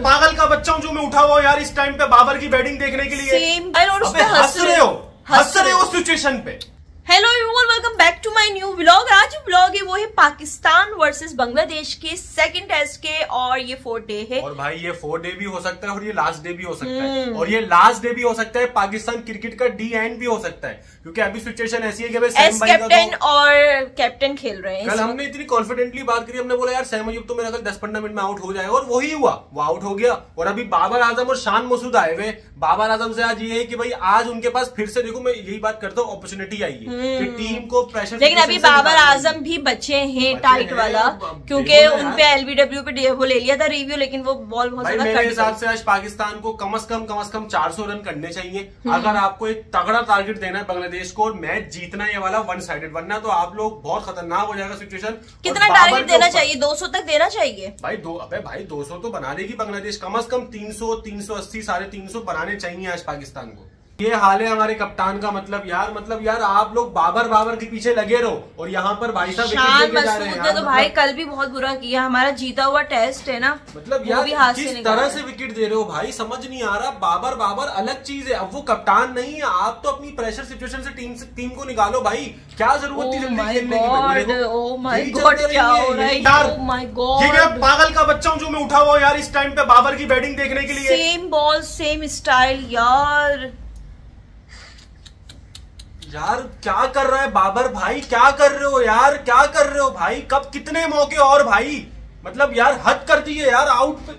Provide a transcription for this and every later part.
पागल का बच्चा हूँ जो मैं उठा हुआ यार इस टाइम पे बाबर की बैटिंग देखने के लिए। सेम और हंस रहे हो। हंस रहे हो सिचुएशन पे। Hello everyone welcome back to my new vlog आज व्लॉग है वो है पाकिस्तान वर्सेस बांग्लादेश के सेकंड टेस्ट के और ये फोर्थ डे है। और भाई ये फोर्थ डे भी हो सकता है और ये लास्ट डे भी हो सकता है। हम्म। और ये लास्ट डे भी हो सकता है पाकिस्तान क्रिकेट का डी एंड भी हो सकता है। क्योंकि अभी सिचुएशन ऐसी है कि एस कैप्टन तो और कैप्टन खेल रहे हैं। कल हमने इतनी कॉन्फिडेंटली बात करी हमने बोला यार सैम अयूब तो मेरा कल दस पंद्रह मिनट में आउट हो जाएगा। और वही हुआ वो आउट हो गया। और अभी बाबर आज़म और शान मसूद आए हुए बाबर आज़म से आज ये है कि भाई आज उनके पास फिर से देखो मैं यही बात करता हूँ अपॉर्चुनिटी आई है। कि टीम को प्रेशर हम्म। लेकिन अभी बाबर आज़म भी बचे हैं टाइट वाला क्योंकि उनपे एलबीडब्ल्यू पे वो ले लिया था रिव्यू लेकिन वो बॉल बहुत मेरे हिसाब से आज पाकिस्तान को कम से कम कम से कम 400 रन करने चाहिए। हम्म। अगर आपको एक तगड़ा टारगेट देना है बांग्लादेश को और मैच जीतना है ये वाला वन साइडेड वरना तो आप लोग बहुत खतरनाक हो जाएगा सिचुएशन कितना टारगेट देना चाहिए? 200 तक देना चाहिए? भाई दो अबे भाई 200 तो बना देगी बांग्लादेश। कम से कम 300 380 साढ़े तीन सौ बनाने चाहिए आज पाकिस्तान को। ये हाल है हमारे कप्तान का मतलब यार मतलब यार आप लोग बाबर बाबर के पीछे लगे रहो और यहाँ पर भाई साहब विकेट शान जा रहे हैं मसूद ने तो भाई मतलब- कल भी बहुत बुरा किया हमारा जीता हुआ टेस्ट है ना मतलब यार किस तरह से विकेट दे रहे हो भाई समझ नहीं आ रहा बाबर बाबर अलग चीज़ है अब वो कप्तान नहीं है आप तो अपनी प्रेशर सिचुएशन से टीम टीम को निकालो भाई क्या ज़रूरत थी Oh जल्दी खेलने की oh Oh पागल का बच्चा हूँ जो मैं उठा हुआ यार इस टाइम पे बाबर की बैटिंग देखने के लिए। सेम बॉल सेम स्टाइल यार। यार क्या कर रहा है बाबर भाई? क्या कर रहे हो यार? क्या कर रहे हो भाई? कब कितने मौके और भाई? मतलब यार हद कर दिए यार आउट पे।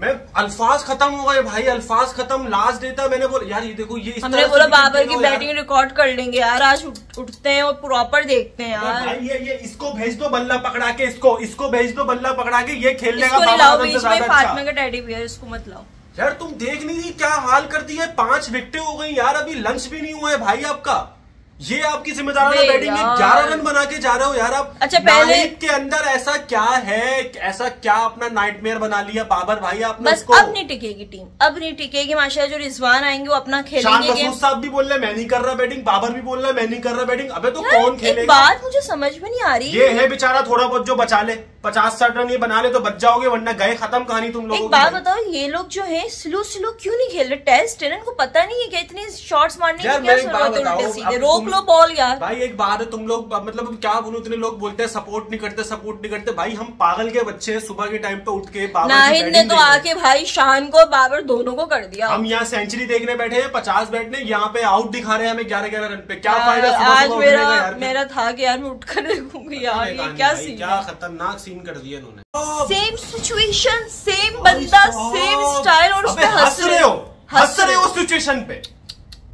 मैं अल्फाज खत्म हो गए भाई अल्फाज खत्म लास्ट था मैंने बोला। यार ये देखो ये हमने बोला बाबर की। बैटिंग रिकॉर्ड कर लेंगे यार आज उठ- उठते हैं और प्रॉपर देखते हैं यार। भाई ये ये इसको भेज दो बल्ला पकड़ा के इसको इसको भेज दो बल्ला पकड़ा के ये खेल लेगा बाबर से फातिमा अच्छा। का टेडी बियर इसको मत लाओ। यार तुम देख नहीं रही क्या हाल कर दिया है? पाँच विकेटें हो गई यार अभी लंच भी नहीं हुआ है भाई आपका। ये आपकी जिम्मेदाराना अरे बैटिंग में ग्यारह रन बना के जा रहे हो यार आप। अच्छा, पहले- के अंदर ऐसा क्या है? ऐसा क्या अपना नाइटमेयर बना लिया? बाबर भाई आपने बस अब नहीं टिकेगी टीम अब नहीं टिकेगी। माशा जो रिजवान आएँगे वो अपना खेलेंगे साहब भी बोल रहे हैं, मैं नहीं कर रहा बैटिंग बाबर भी बोल रहा है मैं नहीं कर रहा बैटिंग अबे तो कौन खेलेगा? बात मुझे समझ में नहीं आ रही। ये है बेचारा थोड़ा बहुत जो बचा ले। पचास साठ रन ये बना ले तो बच जाओगे वरना गए खत्म कहानी तुम लोगों एक बात बताओ ये लोग जो है स्लो स्लो क्यों नहीं खेल रहे? टेस्ट है इनको पता नहीं है कि इतनी शॉट्स मारने की यार क्या मैं एक बात बताओ उल्टे सीधे। अब रोक लो बॉल यार। भाई एक बात है तुम लोग मतलब क्या बोलूँ इतने लोग बोलते हैं सपोर्ट नहीं करते सपोर्ट नहीं करते। भाई हम पागल के बच्चे हैं सुबह के टाइम पे उठ के नाहिद ने तो। आके भाई शान को बाबर दोनों को कर दिया। हम यहाँ सेंचुरी देखने बैठे हैं पचास बैठने यहाँ पे आउट दिखा रहे हैं हमें ग्यारह ग्यारह रन पे। क्या फ़ायदा आज मेरा मेरा था कि यार मैं उठकर देखूँगी यार ये क्या सीन क्या खतरनाक सीन कर दिया इन्होंने। सेम सिचुएशन सेम बंदा सेम स्टाइल और उसपे हंस रहे हो। हंस रहे हो सिचुएशन पे।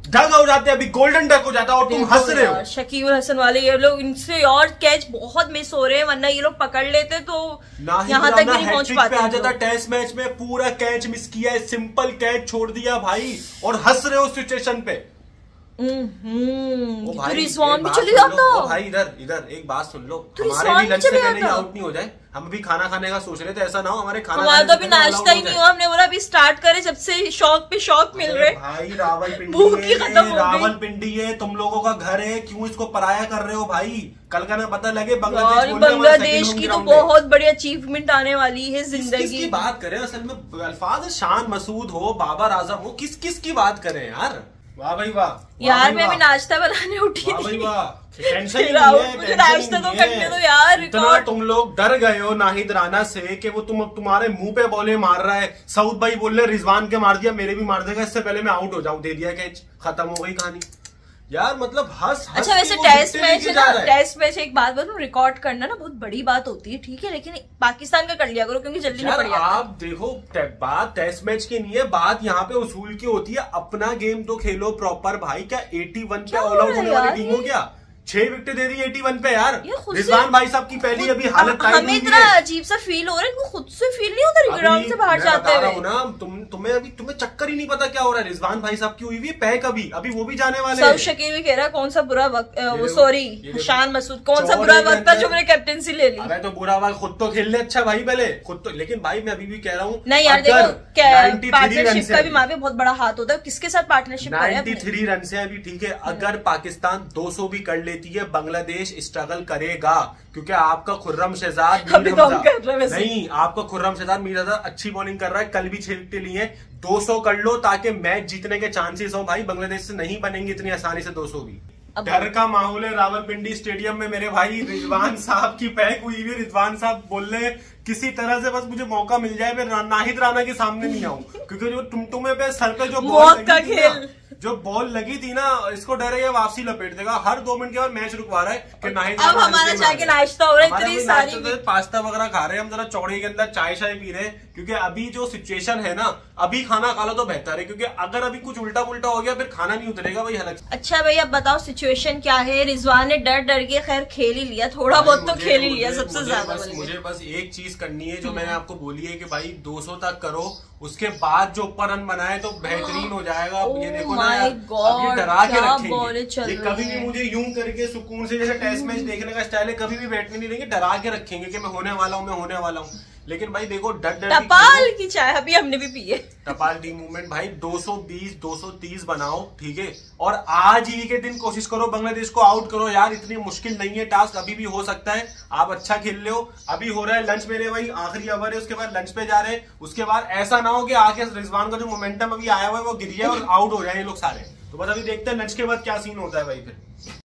डग हो जाते अभी गोल्डन डक हो जाता और तुम हंस रहे हो। शकीब हसन वाले ये लोग इनसे और कैच बहुत मिस हो रहे हैं वरना ये लोग पकड़ लेते तो यहाँ तक नहीं पहुँच हैट्रिक पे आ पाते जाता टेस्ट मैच में पूरा कैच मिस किया है सिंपल कैच छोड़ दिया भाई और हंस रहे हो सिचुएशन पे। हम्म, तो भाई, भी चले जाता। ओ भाई इधर इधर एक बात सुन लो। तो हमारे भी भी लंच से पहले आउट नहीं हो जाए। हम भी खाना खाने का सोच रहे थे ऐसा ना हो हमारे खाना हमारा तो अभी नाश्ता ही नहीं हुआ हमने बोला अभी स्टार्ट करे जब से शौक पे शौक मिल रहे भाई रावल पिंडी रावल पिंडी है तुम लोगों का घर है क्यों इसको पराया कर रहे हो भाई? कल का ना पता लगे बांग्लादेश बांग्लादेश की तो बहुत बड़ी अचीवमेंट आने वाली है ज़िंदगी की। बात करें? असल में अल्फाज शान मसूद हो बाबर आज़म हो किस किस की बात करें यार? वाह भाई वाह। यार मैं भी नाश्ता बनाने उठी वाह। भाई वाह टेंशन मुझे नाश्ता तो करने दो यार, इतना तुम लोग डर गए हो नाहिद राना से कि वो तुम तुम्हारे मुँह पे बोले मार रहा है। सऊद भाई बोल रहे रिजवान के मार दिया मेरे भी मार देगा इससे पहले मैं आउट हो जाऊँ दे दिया कैच खत्म हो गई कहानी। यार मतलब हंस हंस अच्छा वैसे टेस्ट मैच है। ना टेस्ट मैच एक बात बताऊँ रिकॉर्ड करना ना बहुत बड़ी बात होती है ठीक है? लेकिन पाकिस्तान का कर लिया करो क्योंकि जल्दी नहीं यार पड़ जाता आप देखो बात टेस्ट मैच की नहीं है बात यहाँ पे उसूल की होती है अपना गेम तो खेलो प्रॉपर भाई क्या एटी वन क्या ऑल आउट होने वाली टीम हो क्या? छह विकेट दे दी 81 पे यार। रिजवान भाई साहब की पहली अभी हालत हमें इतना अजीब सा फील हो रहा है खुद से फील नहीं होता ग्राउंड से बाहर मैं जाते हुए। ना तुम तुम्हें अभी तुम्हें चक्कर ही नहीं पता क्या हो रहा है। रिजवान भाई साहब की हुई हुई पैक अभी। अभी वो भी जाने वाले हैं। शकील भी कह रहा है कौन सा बुरा वक्त सॉरी शान मसूद कौन सा बुरा वक्त था जो मैंने कैप्टनसी ले ली? अरे तो बुरा वक्त खुद तो खेल ले अच्छा भाई पहले। खुद तो लेकिन भाई मैं अभी भी कह रहा हूँ नहीं यार देखो पार्टनरशिप का भी वहाँ पे बहुत बड़ा हाथ होता है। किसके साथ पार्टनरशिप? 93 रन से अभी ठीक है? अगर पाकिस्तान 200 भी कर लेती है बांग्लादेश स्ट्रगल करेगा क्योंकि आपका खुर्रम शहजाद तो। नहीं आपका खुर्रम शहजाद मीर शहजाद अच्छी बॉलिंग कर रहा है कल भी विकेट लिए 200 कर लो ताकि मैच जीतने के चांसेस हो भाई बांग्लादेश से नहीं बनेंगे इतनी आसानी से 200 भी डर का माहौल है रावलपिंडी स्टेडियम में मेरे भाई रिजवान साहब की पैक हुई हुई। रिजवान साहब बोल रहे किसी तरह से बस मुझे मौका मिल जाए मैं नाहिद राणा के सामने नहीं आऊँ क्योंकि जो टुमटुमे पे सर पे जो बॉल का खेल। जो बॉल लगी थी ना इसको डर है ये वापसी लपेट देगा। हर दो मिनट के बाद मैच रुकवा रहा है कि नहीं अब हमारा चाय के नाश्ता हो रहा है, इतनी सारी तो पास्ता वगैरह खा रहे हैं हम जरा चौड़ी के अंदर चाय शाय पी रहे हैं क्योंकि अभी जो सिचुएशन है ना अभी खाना खा लो तो बेहतर है क्योंकि अगर अभी कुछ उल्टा पुल्टा हो गया फिर खाना नहीं उतरेगा भाई हलक अच्छा भाई अब बताओ सिचुएशन क्या है? रिजवान ने डर डर के खैर खेल ही लिया थोड़ा बहुत तो खेल ही लिया सबसे ज़्यादा मुझे बस एक चीज़ करनी है जो मैंने आपको बोली है कि भाई 200 तक करो उसके बाद जो ऊपर रन बनाए तो बेहतरीन हो जाएगा। ये Oh देखो ना अब ये डरा के रखेंगे। ये कभी भी मुझे यूँ करके सुकून से जैसे टेस्ट मैच देखने का स्टाइल है कभी भी बैठने नहीं देंगे डरा के रखेंगे कि मैं होने वाला हूँ मैं होने वाला हूँ। लेकिन भाई देखो डर डर टपाल की चाय अभी हमने भी पी है। टपाल टी मूवमेंट भाई 220 230 बनाओ ठीक है? और आज ही के दिन कोशिश करो बांग्लादेश को आउट करो यार इतनी मुश्किल नहीं है टास्क अभी भी हो सकता है। आप अच्छा खेल हो अभी हो रहा है लंच मेरे भाई आखिरी ओवर है उसके बाद लंच पे जा रहे हैं। उसके बाद ऐसा ना हो कि आके रिजवान का जो मोमेंटम अभी आया हुआ है वो गिर जाए और आउट हो जाए ये लोग सारे। तो बस अभी देखते हैं लंच के बाद क्या सीन होता है भाई फिर।